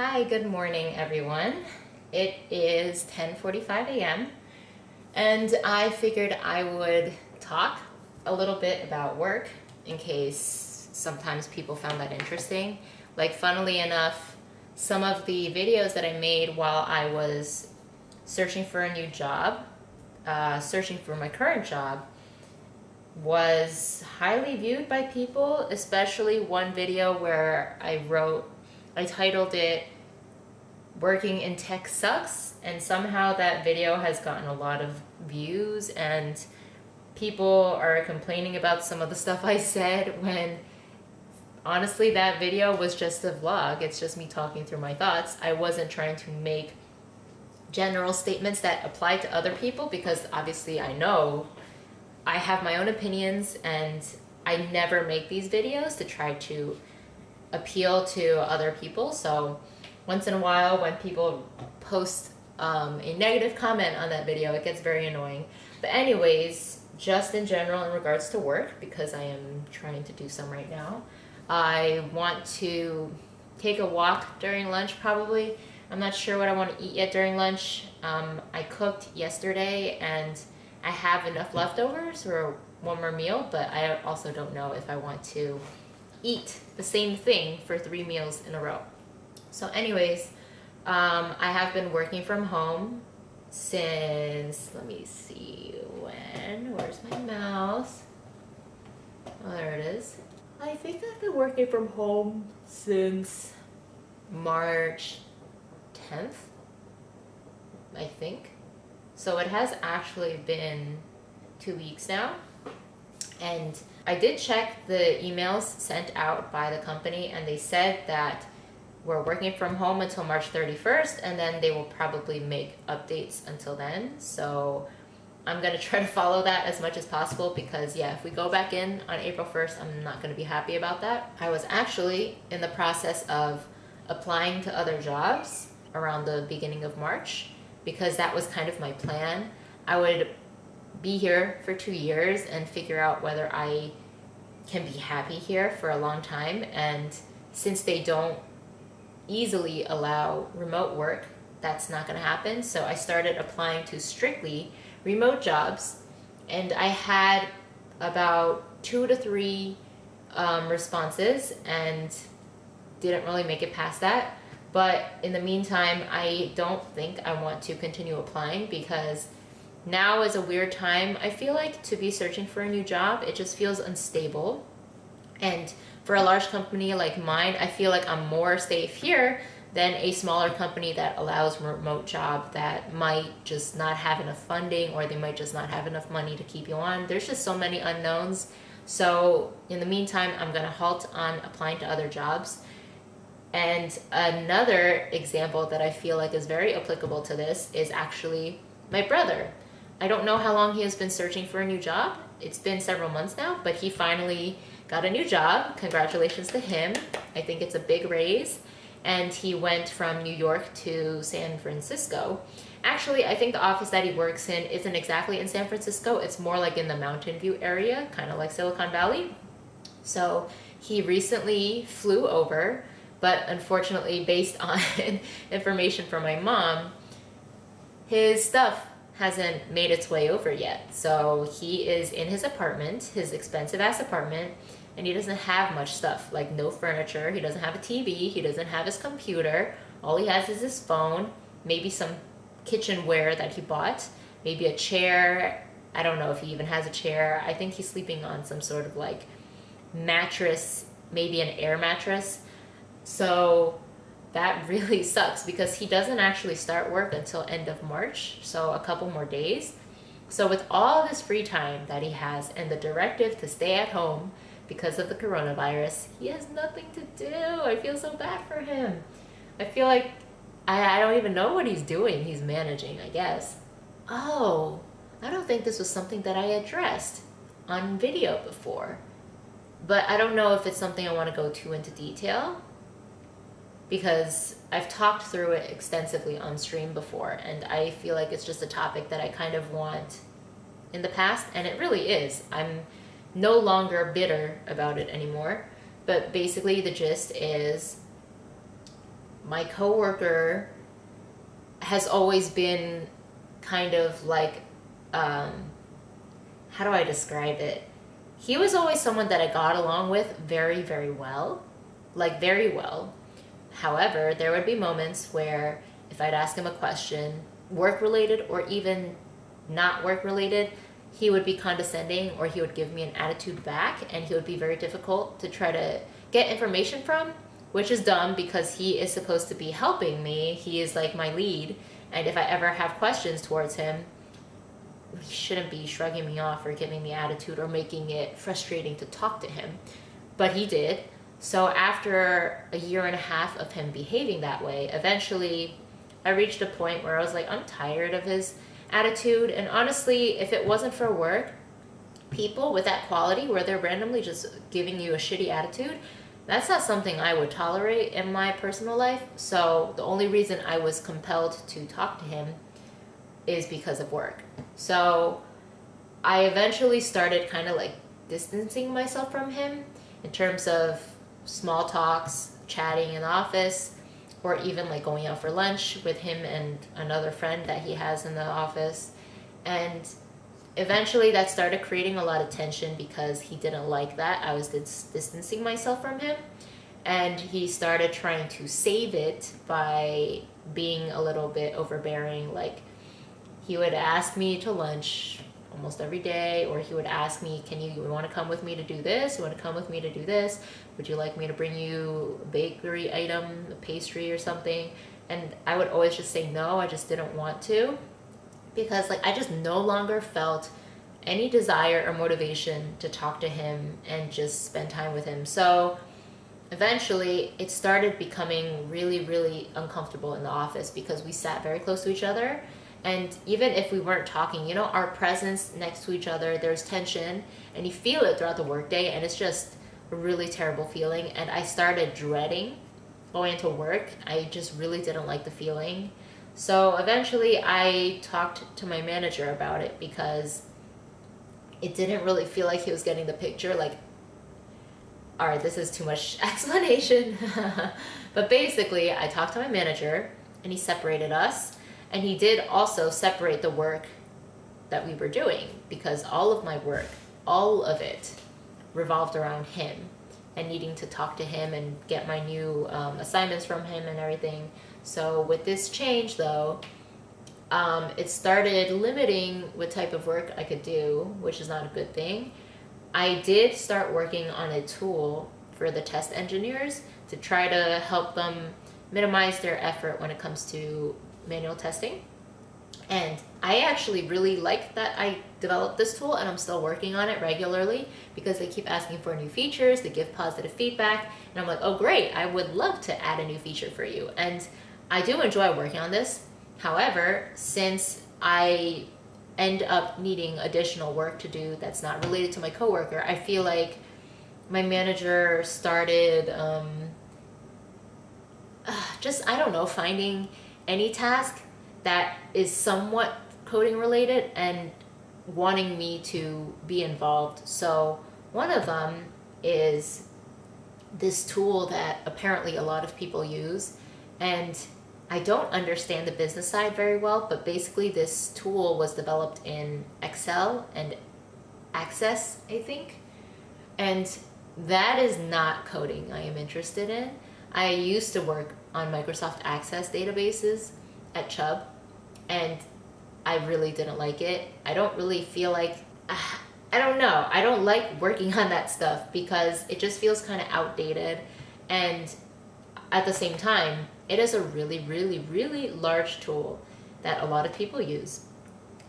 Hi, good morning everyone. It is 10:45 a.m. and I figured I would talk a little bit about work in case sometimes people found that interesting. Like funnily enough, some of the videos that I made while I was searching for a new job, uh, searching for my current job, was highly viewed by people, especially one video where I wrote, I titled it Working in Tech Sucks, and somehow that video has gotten a lot of views, and people are complaining about some of the stuff I said when honestly that video was just a vlog. It's just me talking through my thoughts. I wasn't trying to make general statements that apply to other people because obviously I know I have my own opinions and I never make these videos to try to appeal to other people. So once in a while when people post um, a negative comment on that video, it gets very annoying. But anyways, just in general in regards to work, because I am trying to do some right now, I want to take a walk during lunch probably. I'm not sure what I want to eat yet during lunch. Um, I cooked yesterday and I have enough leftovers for one more meal, but I also don't know if I want to eat the same thing for three meals in a row. So anyways, um, I have been working from home since, let me see, when, where's my mouse? Oh, there it is. I think I've been working from home since March 10th, I think. So it has actually been two weeks now. And I did check the emails sent out by the company and they said that we're working from home until March 31st and then they will probably make updates until then. So I'm gonna try to follow that as much as possible because yeah, if we go back in on April 1st, I'm not gonna be happy about that. I was actually in the process of applying to other jobs around the beginning of March because that was kind of my plan. I would be here for two years and figure out whether I can be happy here for a long time. And since they don't easily allow remote work, that's not going to happen. So I started applying to strictly remote jobs. And I had about two to three um, responses and didn't really make it past that. But in the meantime, I don't think I want to continue applying because now is a weird time. I feel like to be searching for a new job, it just feels unstable. And for a large company like mine, I feel like I'm more safe here than a smaller company that allows remote job that might just not have enough funding or they might just not have enough money to keep you on. There's just so many unknowns. So in the meantime, I'm gonna halt on applying to other jobs and another example that I feel like is very applicable to this is actually my brother. I don't know how long he has been searching for a new job. It's been several months now, but he finally got a new job. Congratulations to him. I think it's a big raise. And he went from New York to San Francisco. Actually, I think the office that he works in isn't exactly in San Francisco. It's more like in the Mountain View area, kind of like Silicon Valley. So he recently flew over but unfortunately, based on information from my mom, his stuff hasn't made its way over yet. So he is in his apartment, his expensive ass apartment, and he doesn't have much stuff like no furniture. He doesn't have a TV. He doesn't have his computer. All he has is his phone, maybe some kitchenware that he bought, maybe a chair. I don't know if he even has a chair. I think he's sleeping on some sort of like mattress, maybe an air mattress so that really sucks because he doesn't actually start work until end of March, so a couple more days. So with all this free time that he has and the directive to stay at home because of the coronavirus, he has nothing to do. I feel so bad for him. I feel like I, I don't even know what he's doing. He's managing, I guess. Oh, I don't think this was something that I addressed on video before. But I don't know if it's something I want to go too into detail because I've talked through it extensively on stream before and I feel like it's just a topic that I kind of want in the past and it really is. I'm no longer bitter about it anymore, but basically the gist is my coworker has always been kind of like um, how do I describe it? He was always someone that I got along with very, very well, like very well. However, there would be moments where if I'd ask him a question, work related or even not work related, he would be condescending or he would give me an attitude back and he would be very difficult to try to get information from, which is dumb because he is supposed to be helping me. He is like my lead. And if I ever have questions towards him, he shouldn't be shrugging me off or giving me attitude or making it frustrating to talk to him. But he did. So after a year and a half of him behaving that way, eventually I reached a point where I was like, I'm tired of his attitude. And honestly, if it wasn't for work, people with that quality where they're randomly just giving you a shitty attitude, that's not something I would tolerate in my personal life. So the only reason I was compelled to talk to him is because of work. So I eventually started kind of like distancing myself from him in terms of small talks, chatting in the office, or even like going out for lunch with him and another friend that he has in the office. And eventually that started creating a lot of tension because he didn't like that. I was dis- distancing myself from him. And he started trying to save it by being a little bit overbearing. Like, he would ask me to lunch almost every day, or he would ask me, Can you, you want to come with me to do this? You want to come with me to do this? Would you like me to bring you a bakery item, a pastry or something? And I would always just say no, I just didn't want to because like I just no longer felt any desire or motivation to talk to him and just spend time with him. So eventually it started becoming really really uncomfortable in the office because we sat very close to each other and even if we weren't talking you know our presence next to each other there's tension and you feel it throughout the workday and it's just a really terrible feeling and i started dreading going to work i just really didn't like the feeling so eventually I talked to my manager about it because it didn't really feel like he was getting the picture. Like, all right, this is too much explanation. but basically, I talked to my manager and he separated us. And he did also separate the work that we were doing because all of my work, all of it, revolved around him and needing to talk to him and get my new um, assignments from him and everything. So with this change though, um, it started limiting what type of work I could do, which is not a good thing. I did start working on a tool for the test engineers to try to help them minimize their effort when it comes to manual testing. And I actually really like that I developed this tool and I'm still working on it regularly because they keep asking for new features, they give positive feedback, and I'm like, oh great, I would love to add a new feature for you. And I do enjoy working on this. However, since I end up needing additional work to do that's not related to my coworker, I feel like my manager started um, just, I don't know, finding any task that is somewhat coding related and wanting me to be involved. So, one of them is this tool that apparently a lot of people use. And I don't understand the business side very well, but basically this tool was developed in Excel and Access, I think. And that is not coding I am interested in. I used to work on Microsoft Access databases at Chubb, and I really didn't like it. I don't really feel like, I don't know, I don't like working on that stuff because it just feels kind of outdated. And at the same time, it is a really, really, really large tool that a lot of people use.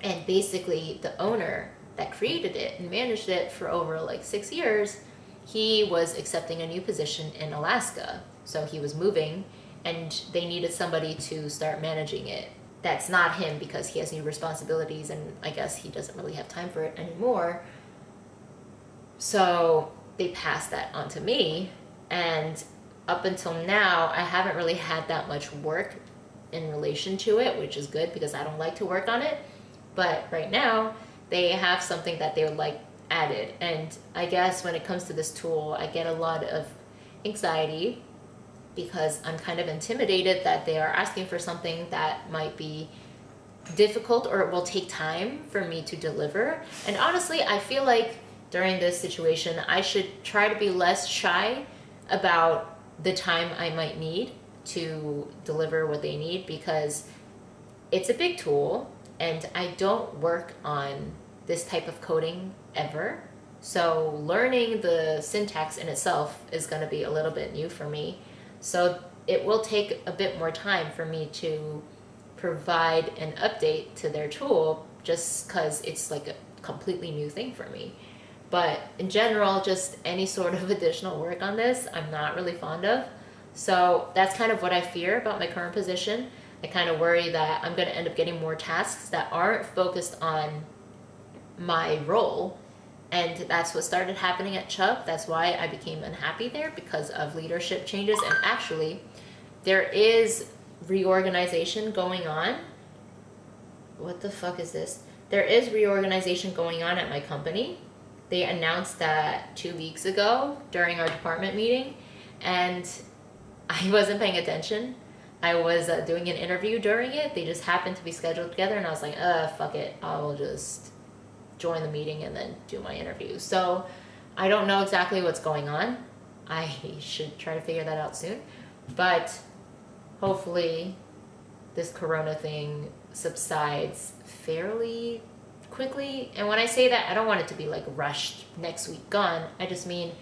And basically, the owner that created it and managed it for over like six years, he was accepting a new position in Alaska. So he was moving, and they needed somebody to start managing it. That's not him because he has new responsibilities, and I guess he doesn't really have time for it anymore. So they passed that on to me, and up until now, I haven't really had that much work in relation to it, which is good because I don't like to work on it. But right now, they have something that they would like added. And I guess when it comes to this tool, I get a lot of anxiety because I'm kind of intimidated that they are asking for something that might be difficult or it will take time for me to deliver. And honestly, I feel like during this situation, I should try to be less shy about the time I might need to deliver what they need because it's a big tool and I don't work on this type of coding ever. So learning the syntax in itself is going to be a little bit new for me. So it will take a bit more time for me to provide an update to their tool just because it's like a completely new thing for me. But in general, just any sort of additional work on this, I'm not really fond of. So that's kind of what I fear about my current position. I kind of worry that I'm going to end up getting more tasks that aren't focused on my role. And that's what started happening at Chubb. That's why I became unhappy there because of leadership changes. And actually, there is reorganization going on. What the fuck is this? There is reorganization going on at my company. They announced that two weeks ago during our department meeting, and I wasn't paying attention. I was uh, doing an interview during it. They just happened to be scheduled together, and I was like, uh, fuck it. I will just join the meeting and then do my interview. So I don't know exactly what's going on. I should try to figure that out soon. But hopefully this corona thing subsides fairly quickly. And when I say that, I don't want it to be like rushed next week gone. I just mean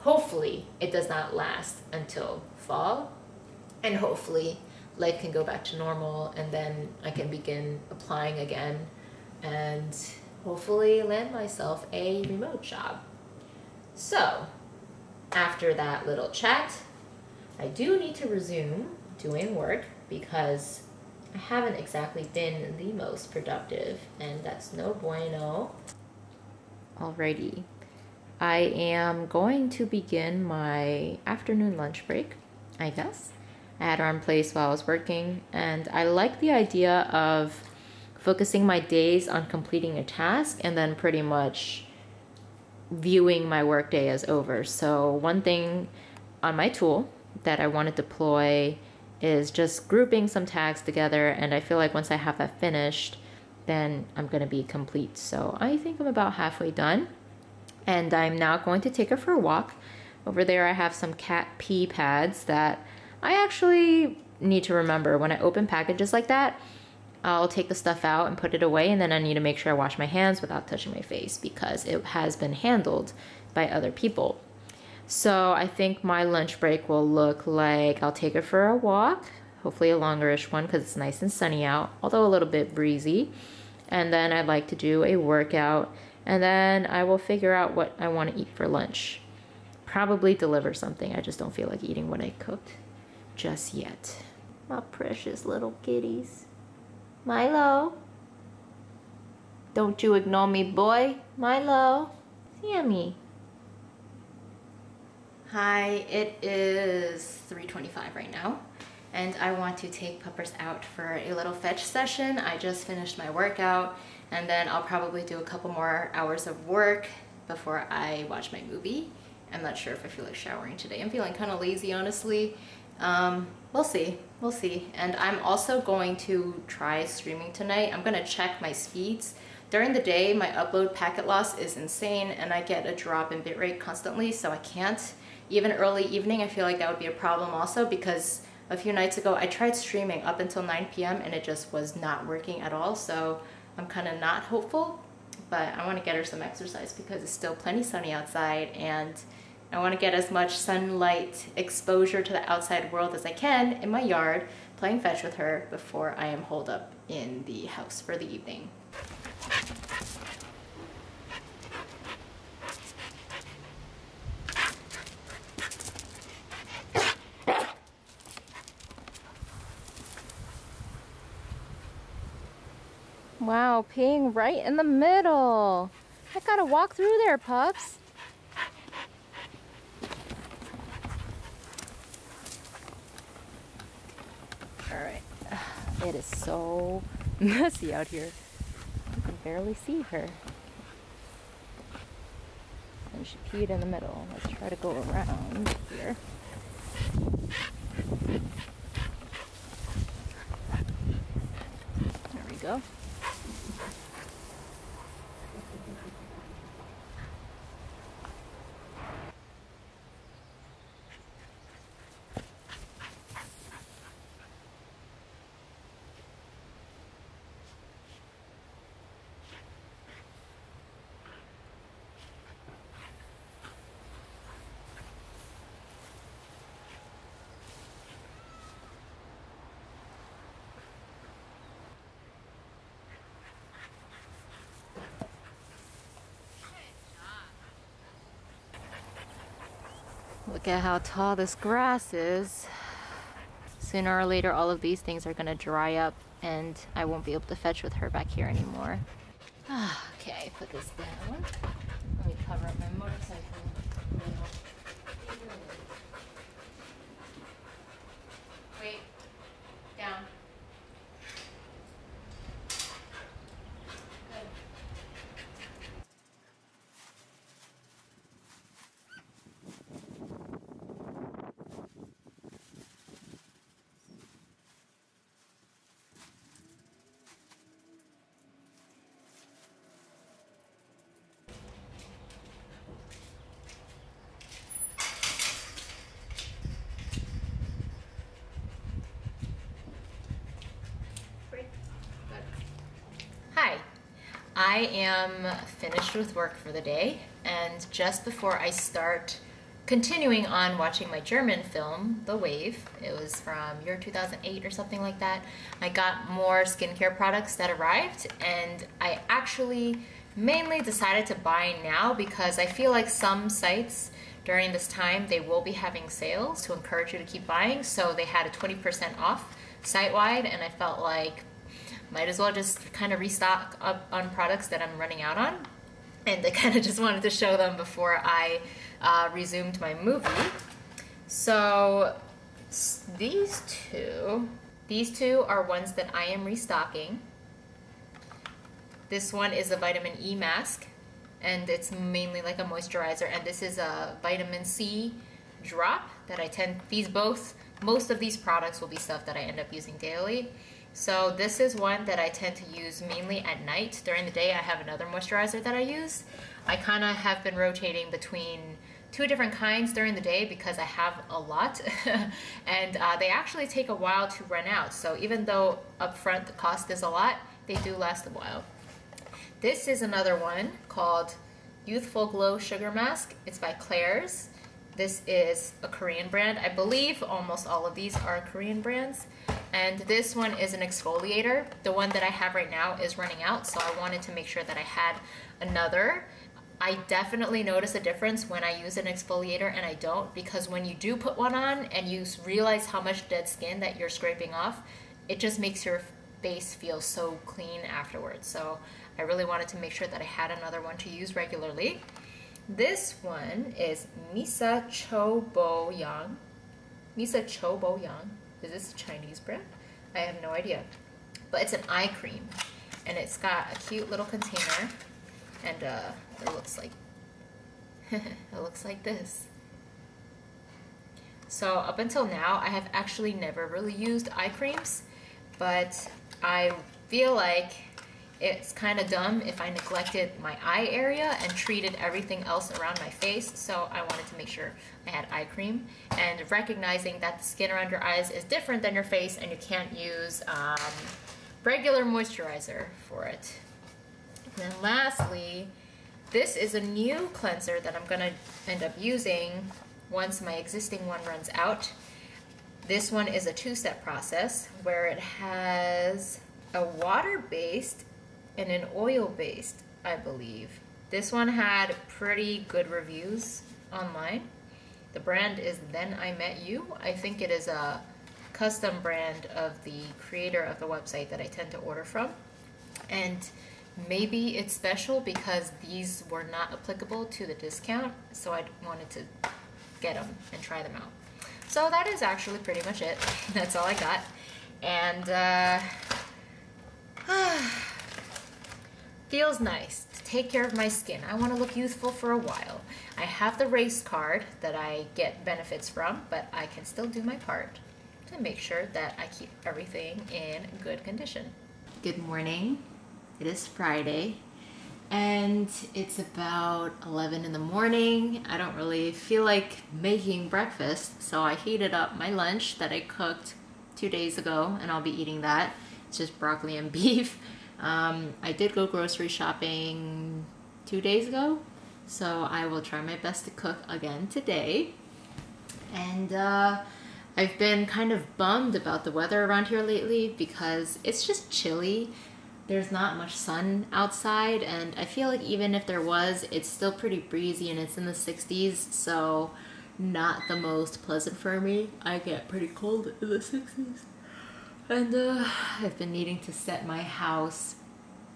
hopefully it does not last until fall. And hopefully life can go back to normal and then I can begin applying again and hopefully land myself a remote job. So, after that little chat, I do need to resume doing work because I haven't exactly been the most productive, and that's no bueno. Alrighty. I am going to begin my afternoon lunch break, I guess. I had arm place while I was working, and I like the idea of focusing my days on completing a task and then pretty much viewing my workday as over. So, one thing on my tool that I want to deploy is just grouping some tags together and I feel like once I have that finished then I'm going to be complete. So I think I'm about halfway done and I'm now going to take her for a walk. Over there I have some cat pee pads that I actually need to remember when I open packages like that I'll take the stuff out and put it away and then I need to make sure I wash my hands without touching my face because it has been handled by other people. So I think my lunch break will look like I'll take her for a walk, hopefully a longerish one because it's nice and sunny out, although a little bit breezy. And then I'd like to do a workout and then I will figure out what I want to eat for lunch. Probably deliver something. I just don't feel like eating what I cooked just yet. My precious little kitties. Milo. Don't you ignore me, boy. Milo. Sammy. Hi, it is 3.25 right now and I want to take Puppers out for a little fetch session. I just finished my workout and then I'll probably do a couple more hours of work before I watch my movie. I'm not sure if I feel like showering today. I'm feeling kind of lazy, honestly. Um, we'll see, we'll see. And I'm also going to try streaming tonight. I'm gonna check my speeds. During the day, my upload packet loss is insane and I get a drop in bitrate constantly, so I can't even early evening, I feel like that would be a problem also because a few nights ago I tried streaming up until 9 p.m. and it just was not working at all. So I'm kind of not hopeful, but I want to get her some exercise because it's still plenty sunny outside and I want to get as much sunlight exposure to the outside world as I can in my yard playing fetch with her before I am holed up in the house for the evening. Wow, peeing right in the middle. I gotta walk through there, pups. It is so messy out here. You can barely see her. And she peed in the middle. Let's try to go around here. There we go. Look at how tall this grass is. Sooner or later, all of these things are gonna dry up and I won't be able to fetch with her back here anymore. okay, put this down. Let me cover up my motorcycle. Wait, down. Hi, I am finished with work for the day, and just before I start continuing on watching my German film, The Wave, it was from year 2008 or something like that, I got more skincare products that arrived, and I actually mainly decided to buy now because I feel like some sites during this time they will be having sales to encourage you to keep buying so they had a 20% off site-wide and I felt like might as well just kind of restock up on products that I'm running out on. And I kind of just wanted to show them before I uh, resumed my movie. So these two, these two are ones that I am restocking. This one is a vitamin E mask and it's mainly like a moisturizer and this is a vitamin C drop that I tend, these both, most of these products will be stuff that I end up using daily. So this is one that I tend to use mainly at night. During the day I have another moisturizer that I use. I kind of have been rotating between two different kinds during the day because I have a lot and uh, they actually take a while to run out. So even though upfront the cost is a lot, they do last a while. This is another one called Youthful Glow Sugar Mask. It's by Klairs. This is a Korean brand. I believe almost all of these are Korean brands. And this one is an exfoliator. The one that I have right now is running out, so I wanted to make sure that I had another. I definitely notice a difference when I use an exfoliator and I don't because when you do put one on and you realize how much dead skin that you're scraping off, it just makes your face feel so clean afterwards. So I really wanted to make sure that I had another one to use regularly. This one is Misa Cho Bo Yang. Misa Cho Bo Yang. Is this a Chinese brand? I have no idea. But it's an eye cream. And it's got a cute little container. And uh, it looks like, it looks like this. So up until now, I have actually never really used eye creams. But I feel like it's kind of dumb if I neglected my eye area and treated everything else around my face. So I wanted to make sure I had eye cream and recognizing that the skin around your eyes is different than your face and you can't use um, regular moisturizer for it. And then lastly, this is a new cleanser that I'm gonna end up using once my existing one runs out. This one is a two-step process where it has a water-based and an oil-based, I believe. This one had pretty good reviews online. The brand is Then I Met You. I think it is a custom brand of the creator of the website that I tend to order from. And maybe it's special because these were not applicable to the discount, so I wanted to get them and try them out. So that is actually pretty much it. That's all I got. And uh, feels nice to take care of my skin. I want to look youthful for a while. I have the race card that I get benefits from, but I can still do my part to make sure that I keep everything in good condition. Good morning. It is Friday and it's about 11 in the morning. I don't really feel like making breakfast, so I heated up my lunch that I cooked two days ago and I'll be eating that. It's just broccoli and beef. Um, I did go grocery shopping two days ago, so I will try my best to cook again today. And uh, I've been kind of bummed about the weather around here lately because it's just chilly. There's not much sun outside, and I feel like even if there was, it's still pretty breezy and it's in the 60s, so not the most pleasant for me. I get pretty cold in the 60s. And uh, I've been needing to set my house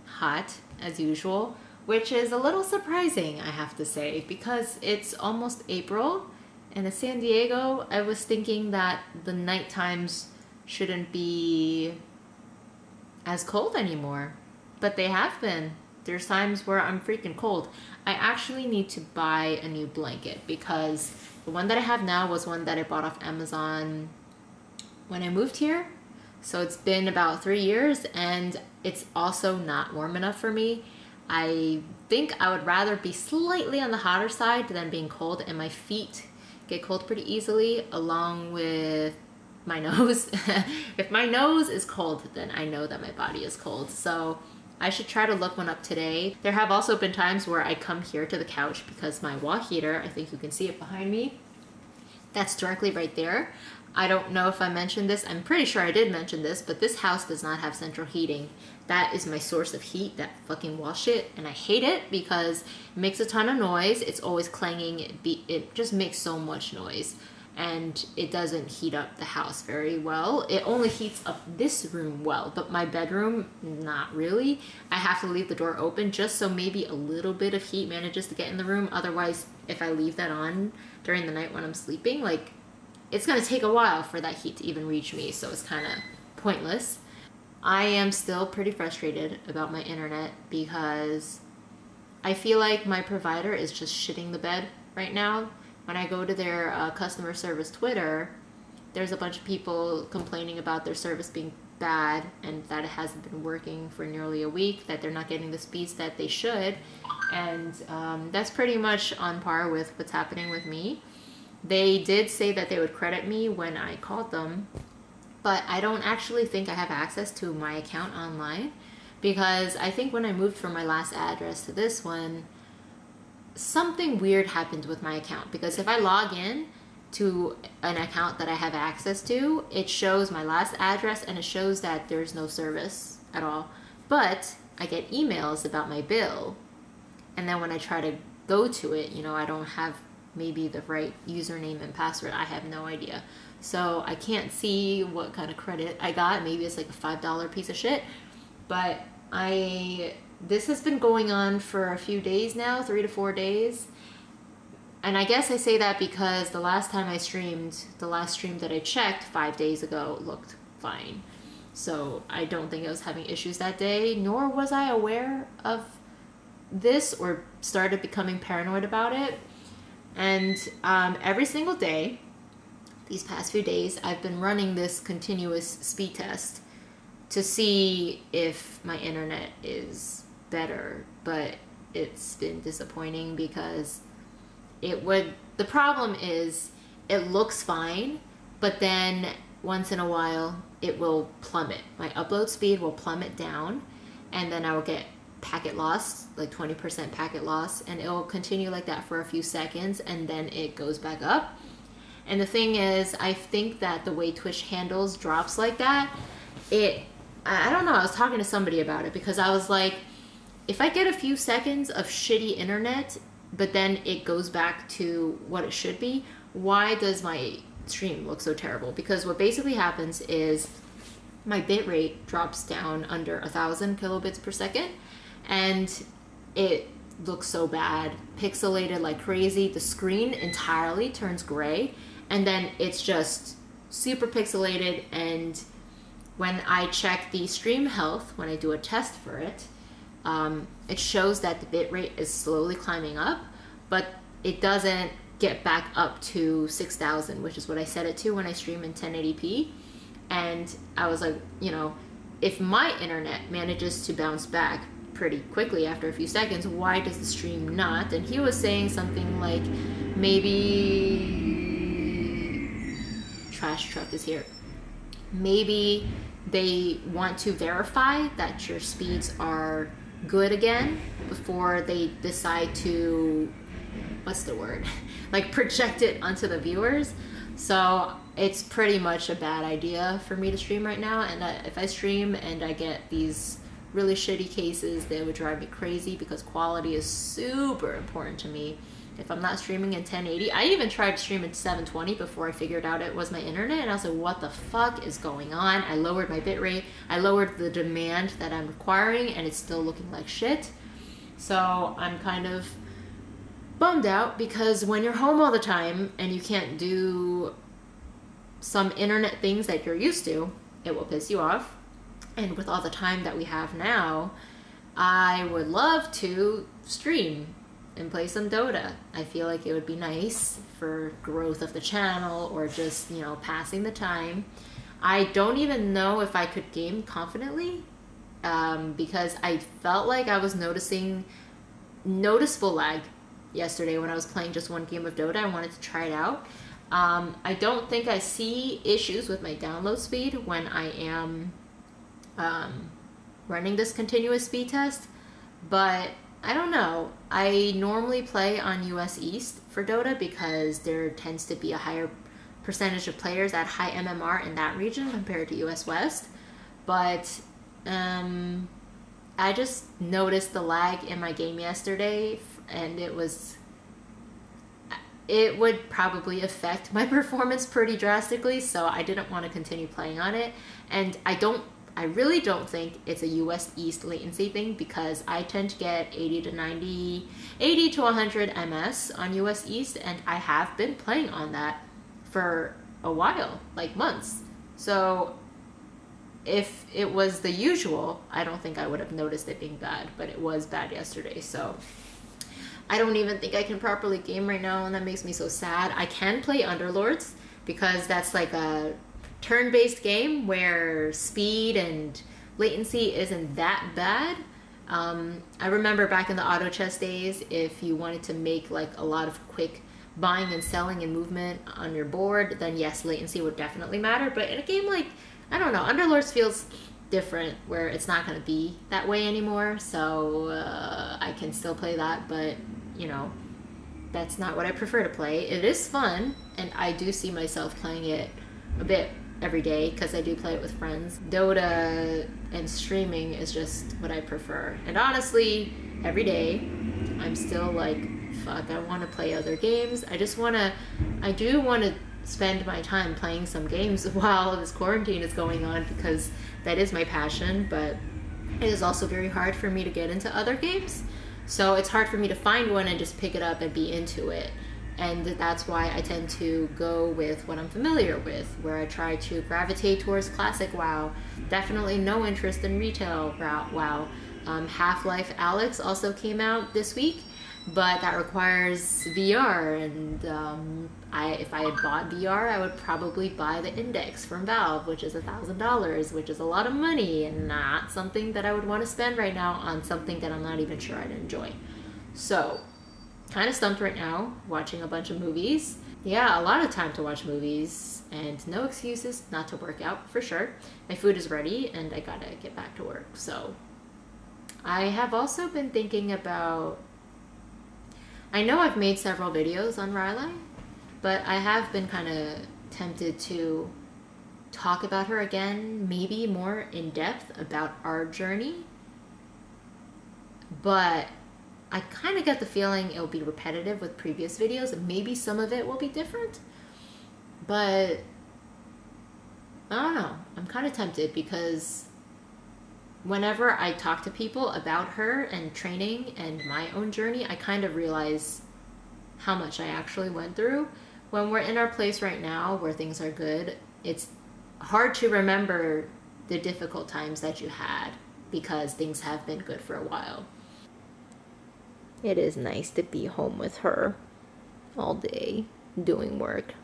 hot as usual, which is a little surprising, I have to say, because it's almost April and in San Diego, I was thinking that the night times shouldn't be as cold anymore, but they have been. There's times where I'm freaking cold. I actually need to buy a new blanket because the one that I have now was one that I bought off Amazon when I moved here. So it's been about three years and it's also not warm enough for me. I think I would rather be slightly on the hotter side than being cold, and my feet get cold pretty easily, along with my nose. if my nose is cold, then I know that my body is cold. So I should try to look one up today. There have also been times where I come here to the couch because my wall heater, I think you can see it behind me, that's directly right there. I don't know if I mentioned this. I'm pretty sure I did mention this, but this house does not have central heating. That is my source of heat, that fucking wall shit, and I hate it because it makes a ton of noise. It's always clanging. It, be, it just makes so much noise, and it doesn't heat up the house very well. It only heats up this room well, but my bedroom, not really. I have to leave the door open just so maybe a little bit of heat manages to get in the room. Otherwise, if I leave that on during the night when I'm sleeping, like it's going to take a while for that heat to even reach me, so it's kind of pointless. I am still pretty frustrated about my internet because I feel like my provider is just shitting the bed right now. When I go to their uh, customer service Twitter, there's a bunch of people complaining about their service being bad and that it hasn't been working for nearly a week, that they're not getting the speeds that they should. And um, that's pretty much on par with what's happening with me. They did say that they would credit me when I called them, but I don't actually think I have access to my account online because I think when I moved from my last address to this one, something weird happened with my account because if I log in to an account that I have access to, it shows my last address and it shows that there's no service at all. But I get emails about my bill. And then when I try to go to it, you know, I don't have maybe the right username and password. I have no idea. So I can't see what kind of credit I got. Maybe it's like a $5 piece of shit. But I this has been going on for a few days now, 3 to 4 days. And I guess I say that because the last time I streamed, the last stream that I checked 5 days ago looked fine. So I don't think I was having issues that day, nor was I aware of this or started becoming paranoid about it. And um, every single day, these past few days, I've been running this continuous speed test to see if my internet is better, but it's been disappointing because it would. The problem is it looks fine, but then once in a while it will plummet. My upload speed will plummet down, and then I will get packet loss, like 20% packet loss, and it will continue like that for a few seconds and then it goes back up. And the thing is, I think that the way Twitch handles drops like that, it, I don't know, I was talking to somebody about it because I was like, if I get a few seconds of shitty internet, but then it goes back to what it should be, why does my stream look so terrible? Because what basically happens is my bitrate drops down under a thousand kilobits per second and it looks so bad, pixelated like crazy. The screen entirely turns gray, and then it's just super pixelated. And when I check the stream health, when I do a test for it, um, it shows that the bitrate is slowly climbing up, but it doesn't get back up to 6000, which is what I set it to when I stream in 1080p. And I was like, you know, if my internet manages to bounce back pretty quickly after a few seconds, why does the stream not? And he was saying something like maybe trash truck is here. Maybe they want to verify that your speeds are good again before they decide to what's the word like project it onto the viewers so it's pretty much a bad idea for me to stream right now and if i stream and i get these really shitty cases that would drive me crazy because quality is super important to me. If i'm not streaming in 1080 i even tried to stream in 720 before i figured out it was my internet and i was like what the fuck is going on? I lowered my bitrate i lowered the demand that i'm requiring and it's still looking like shit. So i'm kind of bummed out because when you're home all the time and you can't do some internet things that you're used to, it will piss you off. And with all the time that we have now, I would love to stream and play some Dota. I feel like it would be nice for growth of the channel or just, you know, passing the time. I don't even know if I could game confidently um, because I felt like I was noticing noticeable lag yesterday when I was playing just one game of Dota. I wanted to try it out. Um, I don't think I see issues with my download speed when I am um, running this continuous speed test, but I don't know. I normally play on US East for Dota because there tends to be a higher percentage of players at high MMR in that region compared to US West, but um, I just noticed the lag in my game yesterday and it was it would probably affect my performance pretty drastically so i didn't want to continue playing on it and i don't i really don't think it's a us east latency thing because i tend to get 80 to 90 80 to 100 ms on us east and i have been playing on that for a while like months so if it was the usual i don't think i would have noticed it being bad but it was bad yesterday so I don't even think I can properly game right now, and that makes me so sad. I can play Underlords because that's like a turn based game where speed and latency isn't that bad. Um, I remember back in the auto chess days, if you wanted to make like a lot of quick buying and selling and movement on your board, then yes, latency would definitely matter. But in a game like, I don't know, Underlords feels different where it's not going to be that way anymore. So uh, I can still play that, but you know, that's not what I prefer to play. It is fun, and I do see myself playing it a bit every day because I do play it with friends. Dota and streaming is just what I prefer. And honestly, every day, I'm still like, fuck, I want to play other games. I just want to, I do want to spend my time playing some games while this quarantine is going on because that is my passion, but it is also very hard for me to get into other games so it's hard for me to find one and just pick it up and be into it. And that's why I tend to go with what I'm familiar with, where I try to gravitate towards classic WoW. Definitely no interest in retail WoW. Um, Half Life Alyx also came out this week, but that requires VR, and um, I, if I had bought VR, I would probably buy the Index from Valve, which is a thousand dollars, which is a lot of money, and not something that I would want to spend right now on something that I'm not even sure I'd enjoy. So, kind of stumped right now, watching a bunch of movies. Yeah, a lot of time to watch movies, and no excuses not to work out for sure. My food is ready, and I gotta get back to work. So, I have also been thinking about. I know I've made several videos on Riley, but I have been kind of tempted to talk about her again, maybe more in depth about our journey. But I kind of get the feeling it'll be repetitive with previous videos, maybe some of it will be different. But I don't know. I'm kind of tempted because whenever I talk to people about her and training and my own journey, I kind of realize how much I actually went through when we're in our place right now where things are good, it's hard to remember the difficult times that you had because things have been good for a while. It is nice to be home with her all day doing work.